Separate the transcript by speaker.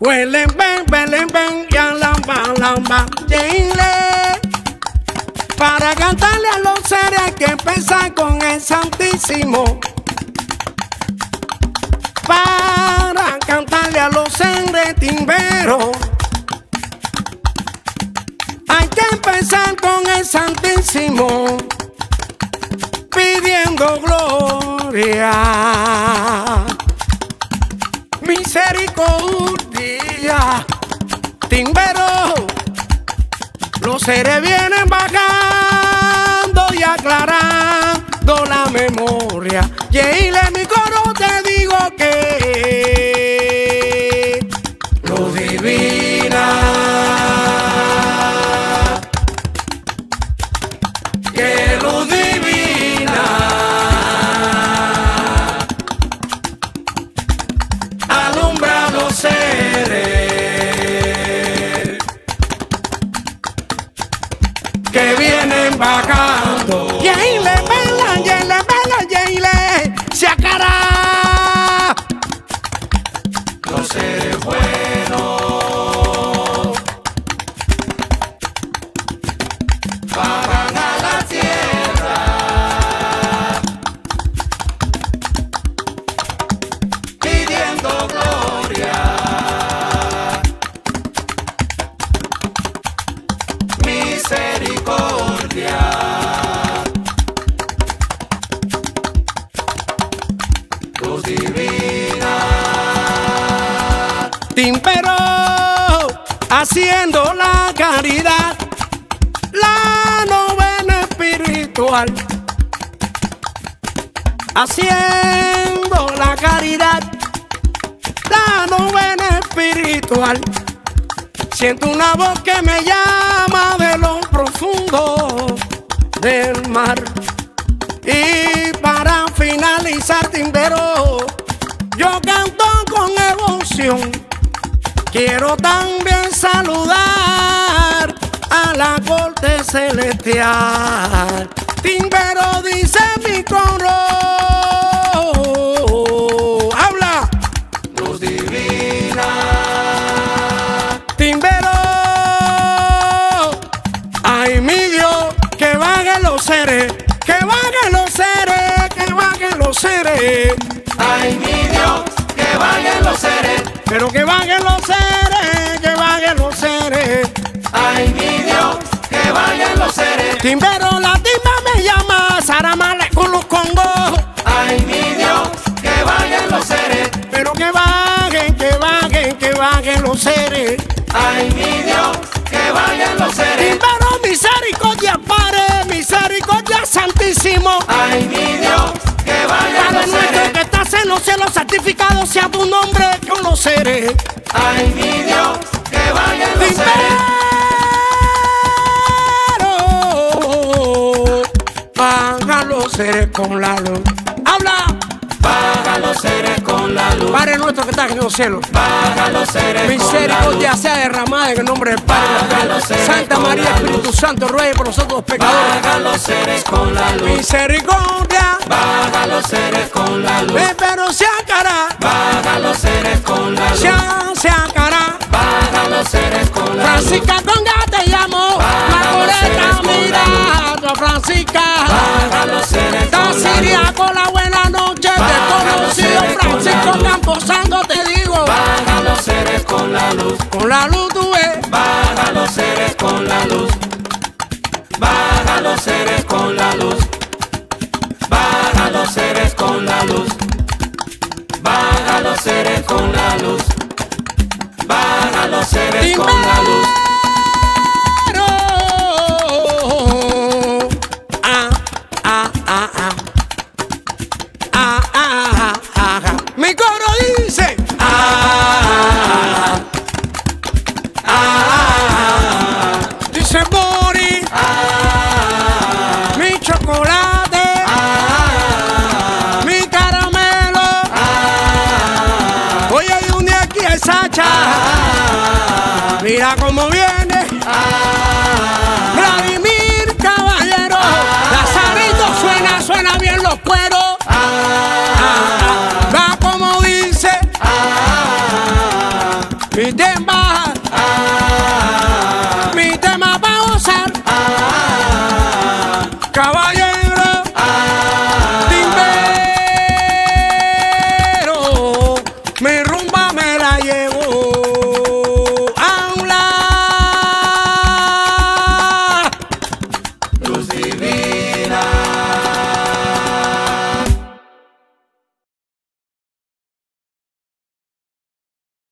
Speaker 1: Huelen, ven, ven, ven, ya lamba, lamba, yeile. Para cantarle a los seres hay que empezar con el Santísimo. Para cantarle a los seres timberos. Hay que empezar con el Santísimo. Pidiendo gloria. Timbero. Los seres vienen bajando y aclarando la memoria. Y mi coro te digo que divina. Timpero, haciendo la caridad, la novena espiritual. Haciendo la caridad, la novena espiritual. Siento una voz que me llama de lo profundo del mar. Y para finalizar, Timbero, yo canto con emoción. Quiero también saludar a la corte celestial. Timbero dice mi coro. Los seres.
Speaker 2: Ay, mi Dios, que vayan los seres.
Speaker 1: Pero que bajen los seres, que bajen los seres.
Speaker 2: Ay, mi Dios, que vayan los seres.
Speaker 1: Timbero, la timba me llama, Saramale con los congos.
Speaker 2: Ay, mi Dios, que vayan los seres.
Speaker 1: Pero que bajen, que bajen, que bajen los seres.
Speaker 2: Ay, mi Dios, que vayan los seres.
Speaker 1: Timbero, misericordia, Padre, misericordia, Santísimo.
Speaker 2: Ay, mi
Speaker 1: cielos, santificado sea tu nombre con los seres.
Speaker 2: Ay, mi Dios, que vayan los seres.
Speaker 1: Baja los seres con la luz. Habla,
Speaker 2: Baja los seres con la luz.
Speaker 1: Padre nuestro que estás en los cielos.
Speaker 2: Baja los seres con luz.
Speaker 1: sea derramada en el nombre del Padre. Del Santa María, Espíritu. Santo, ruegue por nosotros pecadores.
Speaker 2: Baja los seres con la luz.
Speaker 1: Misericordia,
Speaker 2: Baja los seres con la luz.
Speaker 1: pero se acará,
Speaker 2: Baja los seres con la luz.
Speaker 1: se, se acará.
Speaker 2: Baja los seres con la luz.
Speaker 1: Francisca Conga te llamo, la
Speaker 2: la
Speaker 1: mira, Francisca.
Speaker 2: Baja los seres con la luz. Baja los Mira cómo viene. Ah, Vladimir
Speaker 1: Caballero. Ah, Lazarito suena, suena
Speaker 2: bien los
Speaker 1: cueros. Ah, ah, ah, ah. va como dice. Mi.